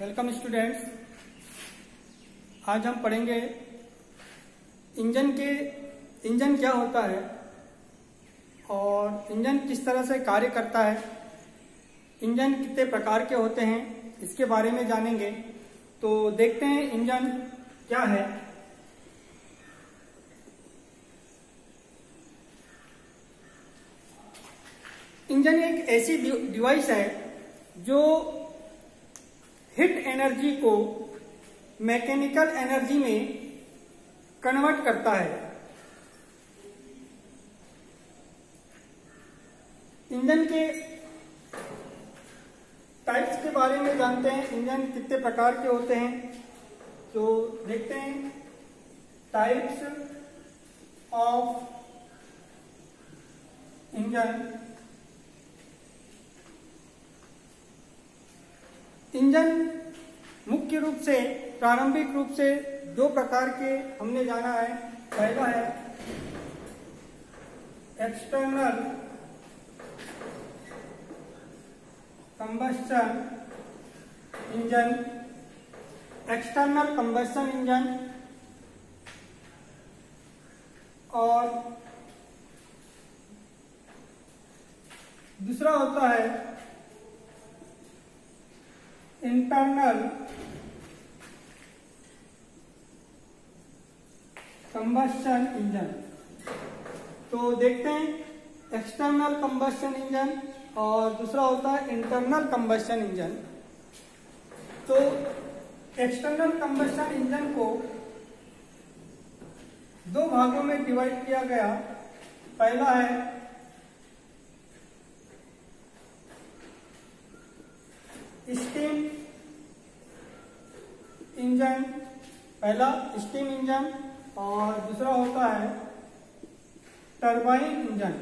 Welcome students आज हम पढ़ेंगे इंजन के, इंजन क्या होता है और इंजन किस तरह से कार्य करता है, इंजन कितने प्रकार के होते हैं, इसके बारे में जानेंगे। तो देखते हैं इंजन क्या है। इंजन एक ऐसी डिवाइस है जो हिट एनर्जी को मैकेनिकल एनर्जी में कन्वर्ट करता है। इंजन के टाइप्स के बारे में जानते हैं। इंजन कितने प्रकार के होते हैं तो देखते हैं। टाइप्स ऑफ़ इंजन इंजन मुख्य रूप से, प्रारंभिक रूप से दो प्रकार के हमने जाना है। पहला है external combustion engine external combustion engine और दूसरा होता है इंटरनल कंबस्टन इंजन तो देखते हैं एक्सटर्नल कंबस्टन इंजन और दूसरा होता है इंटरनल कंबस्टन इंजन तो एक्सटर्नल कंबस्टन इंजन को दो भागों में डिवाइड किया गया। पहला है स्टीम इंजन पहला स्टीम इंजन और दूसरा होता है टर्बाइन इंजन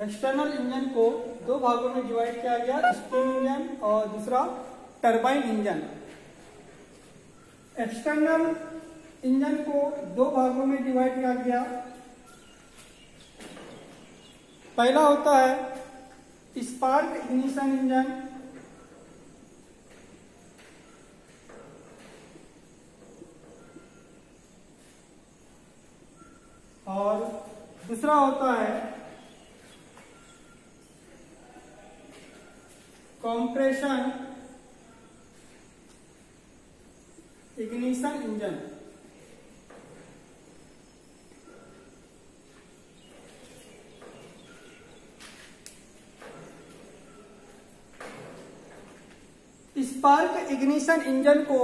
एक्सटर्नल इंजन को दो भागों में डिवाइड किया गया स्टीम इंजन और दूसरा टर्बाइन इंजन एक्सटर्नल इंजन को दो भागों में डिवाइड किया गया। पहला होता है स्पार्क इग्निशन इंजन और दूसरा होता है compression ignition engine spark ignition engine को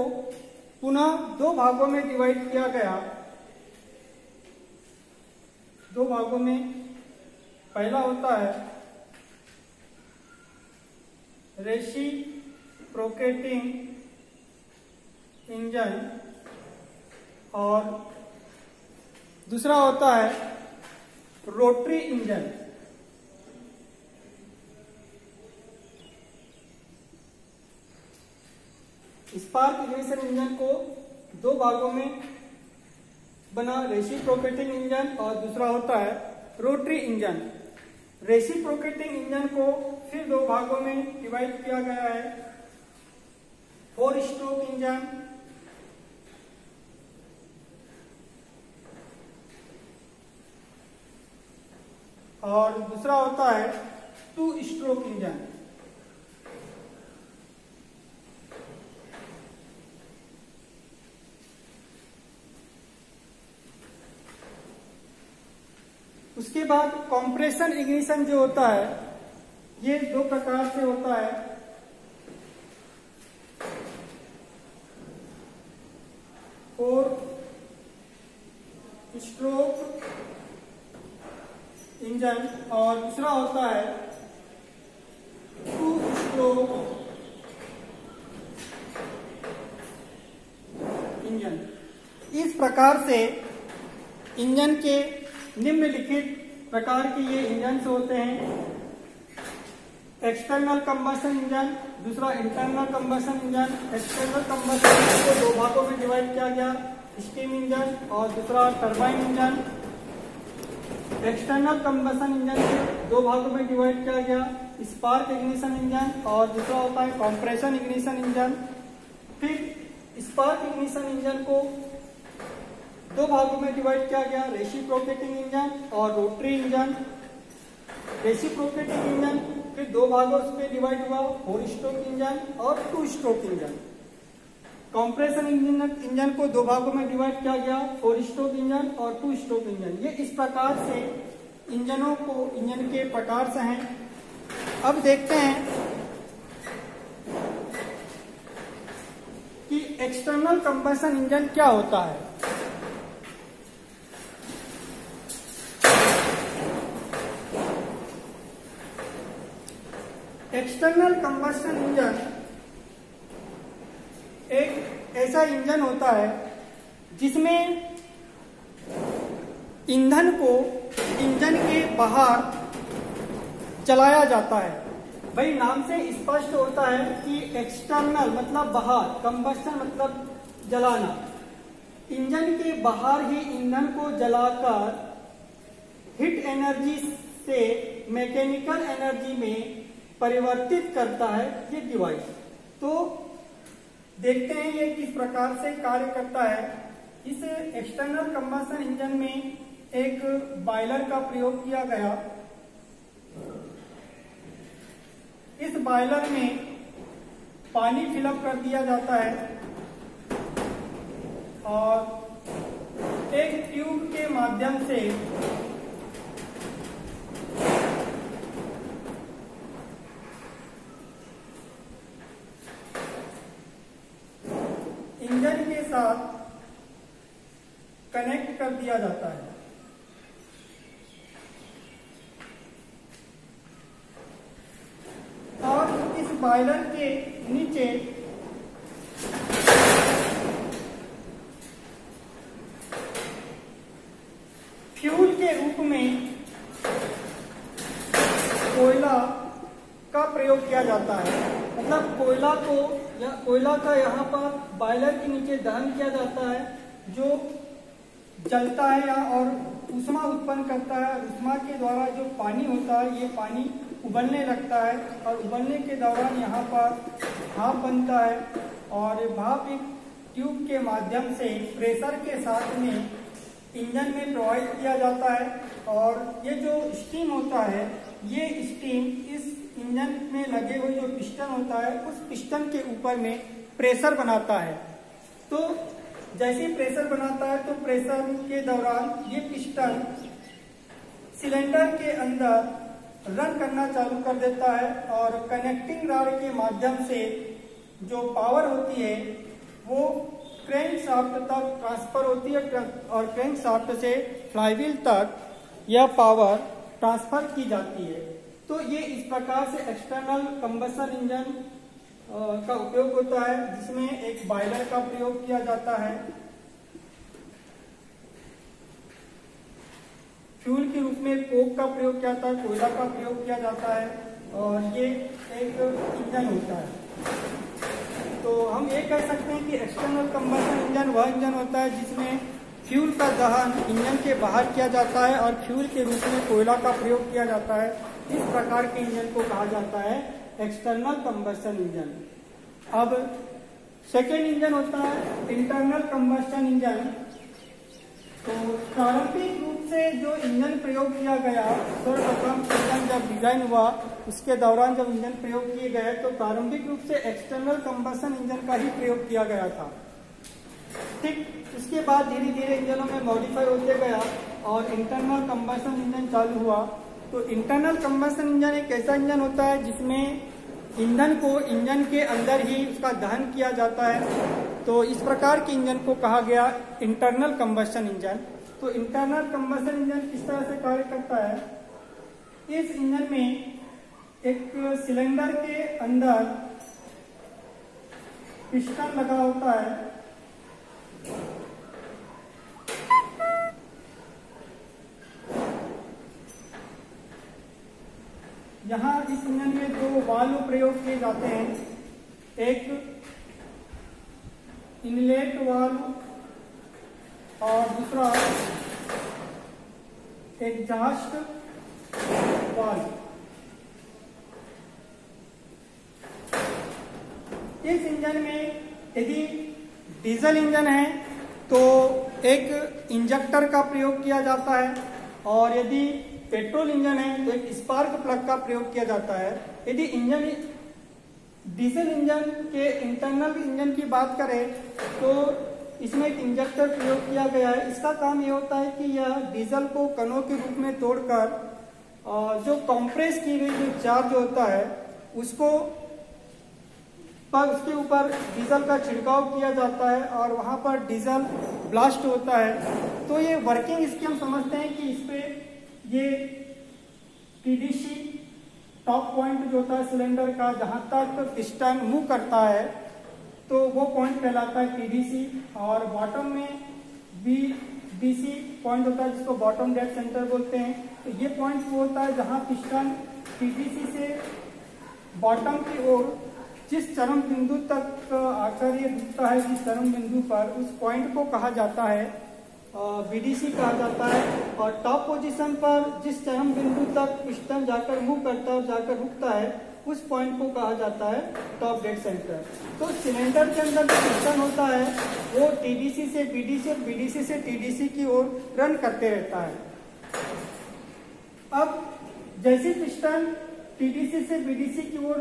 पुनः दो भागों में डिवाइड किया गया। दो भागों में, पहला होता है रेशी प्रोकेटिंग इंजन और दूसरा होता है rotary engine. Spark ignition engine को दो भागों में बना रेसिप्रोकेटिंग इंजन और दूसरा होता है रोटरी इंजन। रेसिप्रोकेटिंग इंजन को फिर दो भागों में डिवाइड किया गया है। Four stroke engine. और दूसरा होता है टू स्ट्रोक इंजन। उसके बाद कॉम्प्रेशन इग्निशन जो होता है, ये दो प्रकार से होता है। फोर स्ट्रोक इंजन और दूसरा होता है टू स्ट्रोक इंजन इस प्रकार से इंजन के निम्नलिखित प्रकार के ये इंजन होते हैं। एक्सटर्नल कंबशन इंजन दूसरा internal combustion engine external combustion engine को दो भागों में डिवाइड किया गया। स्टीम इंजन और दूसरा turbine engine external combustion engine को दो भागों में डिवाइड किया गया। स्पार्क इग्निशन इंजन और दूसरा होता है कॉम्प्रेशन इग्निशन इंजन फिर स्पार्क इग्निशन इंजन को दो भागों में डिवाइड किया गया रेसिप्रोकेटिंग इंजन और रोटरी इंजन रेसिप्रोकेटिंग इंजन फिर दो भागों में डिवाइड हुआ फोर स्ट्रोक इंजन और two stroke engine compression engine engine को दो भागों में डिवाइड किया गया फोर स्ट्रोक इंजन और टू स्ट्रोक इंजन ये इस प्रकार से इंजनों को, इंजन के प्रकार से हैं। अब देखते हैं कि एक्सटर्नल कंप्रेशन इंजन क्या होता है। एक्सटर्नल कंबेशन इंजन एक ऐसा इंजन होता है जिसमें ईंधन को इंजन के बाहर चलाया जाता है। भाई, नाम से स्पष्ट होता है कि एक्सटर्नल मतलब बाहर कंबस्टन मतलब जलाना। इंजन के बाहर ही ईंधन को जलाकर हीट एनर्जी से मैकेनिकल एनर्जी में परिवर्तित करता है ये डिवाइस तो देखते हैं ये किस प्रकार से कार्य करता है। इस एक्सटर्नल कंबसन इंजन में एक बॉयलर का प्रयोग किया गया। इस बॉयलर में पानी फिलअप कर दिया जाता है और एक ट्यूब के माध्यम से इंजन के साथ कनेक्ट कर दिया जाता है। और इस बॉयलर के नीचे फ्यूल के रूप में कोयला का प्रयोग किया जाता है। मतलब कोयला को या, कोयला का यहाँ पर बॉयलर के नीचे दहन किया जाता है, जो जलता है या और उष्मा उत्पन्न करता है। उष्मा के द्वारा जो पानी होता है, ये पानी उबलने लगता है और उबलने के दौरान यहाँ पर भाप बनता है और भाप एक ट्यूब के माध्यम से प्रेशर के साथ में इंजन में प्रोवाइड किया जाता है और ये जो स्टीम होता है, ये स्टीम इस इंजन में लगे हुए जो पिस्टन होता है, उस पिस्टन के ऊपर में प्रेशर बनाता है। तो जैसे प्रेशर बनाता है तो प्रेशर के दौरान ये पिस्टन सिलेंडर के अंदर रन करना चालू कर देता है और कनेक्टिंग रॉड के माध्यम से जो पावर होती है, वो क्रैंक शाफ्ट तक ट्रांसफ़र होती है और क्रैंक शाफ्ट से फ्लाईव्हील तक यह पावर ट्रांसफ़र की जाती है। तो ये इस प्रकार से एक्सटर्नल कंबसन इंजन का उपयोग होता है, जिसमें एक बॉयलर का प्रयोग किया जाता है। फ्यूल के रूप में कोक का प्रयोग किया जाता है, कोयला का प्रयोग किया जाता है, और ये एक इंजन होता है। तो हम ये कह सकते हैं कि एक्सटर्नल कंबसन इंजन वह इंजन होता है, जिसमें फ्यूल का दहन इंजन के बाहर किया जाता है, और फ्यूल के रूप में कोयला का प्रयोग किया जाता है। इस प्रकार के इंजन को कहा जाता है एक्सटर्नल कंबस्टन इंजन अब सेकेंड इंजन होता है इंटरनल कंबस्टन इंजन तो प्रारंभिक रूप से जो इंजन प्रयोग किया गया सर्वप्रथम इंजन जब डिज़ाइन हुआ, उसके दौरान जब इंजन प्रयोग किए गए तो प्रारंभिक रूप से एक्सटर्नल कंबस्टन इंजन का ही प्रयोग किया गया था। ठीक उसके बाद धीरे धीरे इंजनों में मॉडिफाई होते गया और इंटरनल कंबस्टन इंजन चालू हुआ। तो इंटरनल कम्बसन इंजन एक ऐसा इंजन होता है जिसमें ईंधन को इंजन के अंदर ही उसका दहन किया जाता है। तो इस प्रकार के इंजन को कहा गया इंटरनल कंबस्टन इंजन तो इंटरनल कंबस्टन इंजन किस तरह से कार्य करता है? इस इंजन में एक सिलेंडर के अंदर पिस्टन लगा होता है। यहाँ इस इंजन में दो वाल्व प्रयोग किए जाते हैं। एक इनलेट वाल्व और दूसरा एग्जास्ट वाल्व इस इंजन में यदि डीजल इंजन है तो एक इंजेक्टर का प्रयोग किया जाता है और यदि पेट्रोल इंजन है तो एक स्पार्क प्लग का प्रयोग किया जाता है। यदि इंजन, डीजल इंजन के इंटरनल इंजन की बात करें तो इसमें एक इंजेक्टर प्रयोग किया गया है। इसका काम ये होता है कि यह डीजल को कणों के रूप में तोड़कर जो कंप्रेस की गई जो चार्ज होता है, उसको, पर उसके ऊपर डीजल का छिड़काव किया जाता है, और वहाँ पर डीजल ब्लास्ट होता है। तो ये वर्किंग इसकी हम समझते हैं कि इस पे ये टीडीसी टॉप पॉइंट जो होता है सिलेंडर का, जहाँ तक पिस्टन मुँह करता है तो वो पॉइंट कहलाता है टीडीसी और बॉटम में बी डीसी पॉइंट होता है, जिसको बॉटम डेड सेंटर बोलते हैं। तो ये पॉइंट वो होता है जहाँ पिस्टन टीडीसी से बॉटम की ओर, जिस चरम बिंदु तक आकर ये रुकता है, जिस चरम बिंदु पर उस पॉइंट को कहा जाता है। बीडीसी कहा जाता है और टॉप पोजीशन पर जिस चरम बिंदु तक पिस्टन जाकर मूव करता है जाकर रुकता है, उस पॉइंट को कहा जाता है टॉप डेड सेंटर तो सिलेंडर के अंदर जो पिस्टन होता है, वो टीडीसी से बीडीसी और बीडीसी से टीडीसी की ओर रन करते रहता है। अब जैसे पिस्टन टीडीसी से बीडीसी की ओर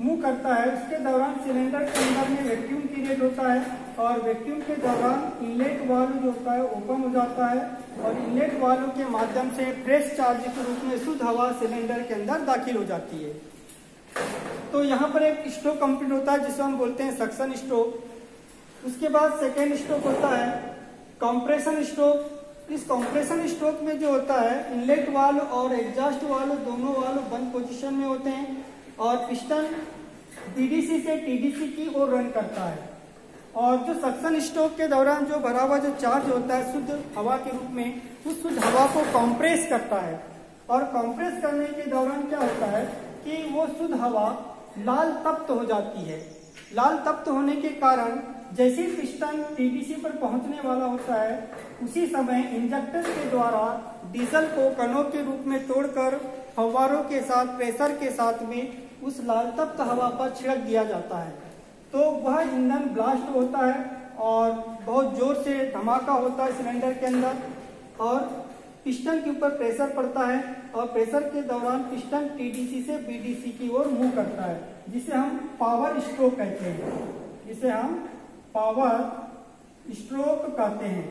मूव करता है। उसके दौरान सिलेंडर के अंदर में वैक्यूम क्रिएट होता है और वैक्यूम के दौरान इनलेट वाल्व जो होता है ओपन हो जाता है और इनलेट वाल्व के माध्यम से फ्रेश चार्ज के रूप में शुद्ध हवा सिलेंडर के अंदर दाखिल हो जाती है। तो यहाँ पर एक स्ट्रोक कंप्लीट होता है, जिसे हम बोलते हैं सक्शन स्ट्रोक उसके बाद सेकेंड स्ट्रोक होता है कंप्रेशन स्ट्रोक इस कंप्रेशन स्ट्रोक में जो होता है इनलेट वाल्व और एग्जॉस्ट वाल्व दोनों वाल्व बंद पोजीशन में होते हैं। और पिस्टन बीडीसी से टीडीसी की ओर रन करता है। और जो सक्शन स्ट्रोक के दौरान जो भरा हुआ जो चार्ज होता है, शुद्ध हवा के रूप में, उस शुद्ध हवा को कॉम्प्रेस करता है। और कॉम्प्रेस करने के दौरान क्या होता है कि वो शुद्ध हवा लाल तप्त हो जाती है। लाल तप्त होने के कारण जैसे पिस्टन टीडीसी पर पहुँचने वाला होता है, उसी समय इंजेक्टर के द्वारा डीजल को कणों के रूप में तोड़कर फवारों के साथ, प्रेशर के साथ में उस लाल तप्त हवा पर छिड़क दिया जाता है। तो वह ईंधन ब्लास्ट होता है और बहुत ज़ोर से धमाका होता है सिलेंडर के अंदर और पिस्टन के ऊपर प्रेशर पड़ता है और प्रेशर के दौरान पिस्टन टीडीसी से बीडीसी की ओर मूव करता है, जिसे हम पावर स्ट्रोक कहते हैं। जिसे हम पावर स्ट्रोक कहते हैं।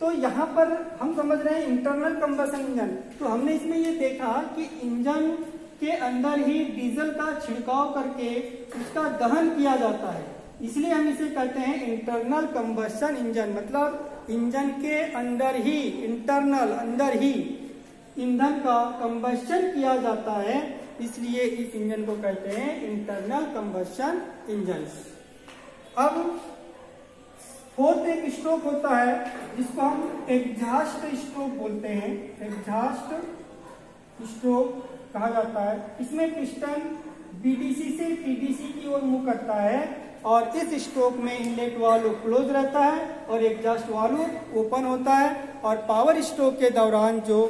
तो यहाँ पर हम समझ रहे हैं इंटरनल कंबसन इंजन तो हमने इसमें ये देखा कि इंजन के अंदर ही डीजल का छिड़काव करके उसका दहन किया जाता है। इसलिए हम इसे कहते हैं इंटरनल कंबसन इंजन मतलब इंजन के अंदर ही इंटरनल अंदर ही ईंधन का कंबशन किया जाता है। इसलिए इस इंजन को कहते हैं इंटरनल कंबशन इंजन अब फोर्थ एक स्ट्रोक होता है, जिसको हम एग्जास्ट स्ट्रोक बोलते हैं। एग्जास्ट स्ट्रोक कहा जाता है। इसमें पिस्टन बीडीसी से टीडीसी की ओर मुँह करता है और इस स्ट्रोक में इनलेट वाल्व क्लोज रहता है और एग्जास्ट वाल्व ओपन होता है और पावर स्ट्रोक के दौरान जो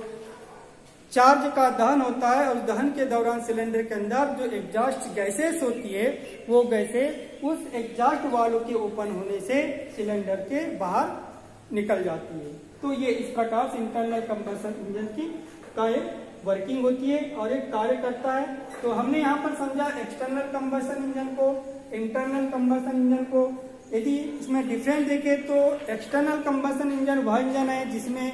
चार्ज का दहन होता है और दहन के दौरान सिलेंडर के अंदर जो एग्जॉस्ट गैसेस होती है, वो गैसें उस एग्जॉस्ट वालों के ओपन होने से सिलेंडर के बाहर निकल जाती है। तो ये इस प्रकार से इंटरनल कंबसन इंजन की का एक वर्किंग होती है और एक कार्य करता है। तो हमने यहाँ पर समझा एक्सटर्नल कंबसन इंजन को इंटरनल कंबसन इंजन को। यदि इसमें डिफरेंस देखे तो एक्सटर्नल कंबसन इंजन वह इंजन है जिसमें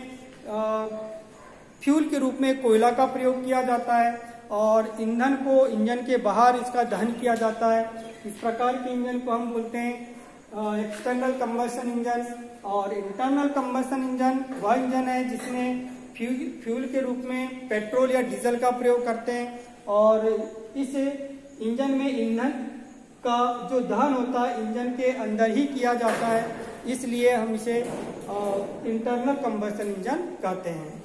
फ्यूल के रूप में कोयला का प्रयोग किया जाता है और ईंधन को इंजन के बाहर इसका दहन किया जाता है। इस प्रकार के इंजन को हम बोलते हैं एक्सटर्नल कंबसन इंजन और इंटरनल कंबसन इंजन वह इंजन है जिसमें फ्यूल के रूप में पेट्रोल या डीजल का प्रयोग करते हैं और इस इंजन में ईंधन का जो दहन होता है, इंजन के अंदर ही किया जाता है। इसलिए हम इसे इंटरनल कंबसन इंजन कहते हैं।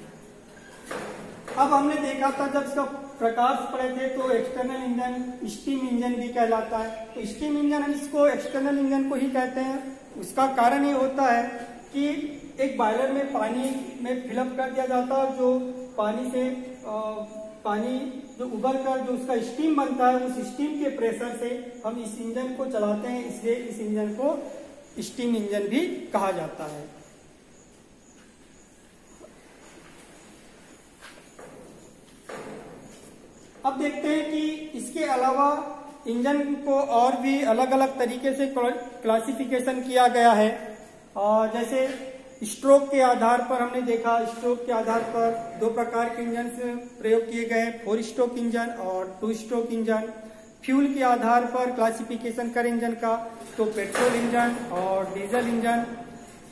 अब हमने देखा था, जब इसका प्रकाश पड़े थे तो एक्सटर्नल इंजन स्टीम इंजन भी कहलाता है। तो स्टीम इंजन हम इसको एक्सटर्नल इंजन को ही कहते हैं। उसका कारण ये होता है कि एक बॉयलर में पानी में फिलअप कर दिया जाता है जो पानी से आ, पानी जो उबर कर जो उसका स्टीम बनता है उस स्टीम के प्रेशर से हम इस इंजन को चलाते हैं। इसलिए इस इंजन को स्टीम इंजन भी कहा जाता है। अब देखते हैं कि इसके अलावा इंजन को और भी अलग अलग तरीके से क्लासिफिकेशन किया गया है। जैसे स्ट्रोक के आधार पर हमने देखा, स्ट्रोक के आधार पर दो प्रकार के इंजन प्रयोग किए गए, फोर स्ट्रोक इंजन और टू स्ट्रोक इंजन। फ्यूल के आधार पर क्लासिफिकेशन कर इंजन का तो पेट्रोल इंजन और डीजल इंजन।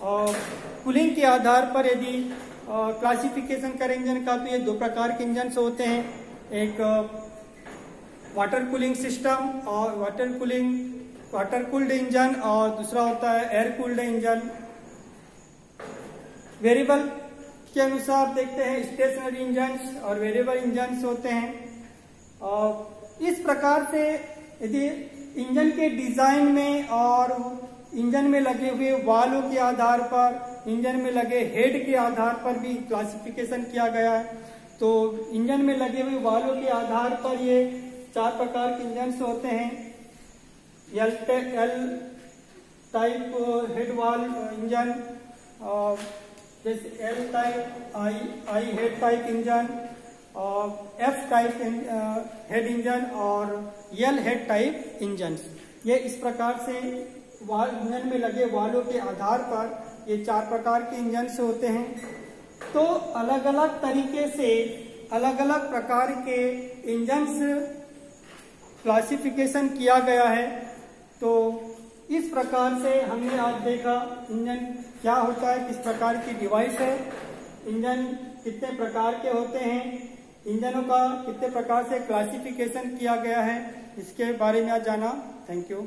और कूलिंग के आधार पर यदि क्लासिफिकेशन कर इंजन का तो ये दो प्रकार के इंजन होते हैं। एक वाटर कूलिंग सिस्टम और water cooling, water cooled engine और दूसरा होता है एयर कूल्ड इंजन। वेरिएबल के अनुसार देखते हैं, स्टेशनरी इंजन और वेरिएबल इंजन होते हैं। और इस प्रकार से यदि इंजन के डिज़ाइन में और इंजन में लगे हुए वालों के आधार पर, इंजन में लगे हेड के आधार पर भी क्लासिफिकेशन किया गया है तो इंजन में लगे हुए वालों के आधार पर ये चार प्रकार के इंजन होते हैं। L L type head valve engine जैसे L type I I head type engine और एफ़ टाइप हेड इंजन और एल हेड टाइप इंजन ये इस प्रकार से वाल इंजन में लगे वालों के आधार पर ये चार प्रकार के इंजन से होते हैं। तो अलग अलग तरीके से अलग अलग प्रकार के इंजन्स क्लासिफिकेशन किया गया है। तो इस प्रकार से हमने आज देखा इंजन क्या होता है, किस प्रकार की डिवाइस है, इंजन कितने प्रकार के होते हैं, इंजनों का कितने प्रकार से क्लासिफिकेशन किया गया है, इसके बारे में आज जाना। Thank you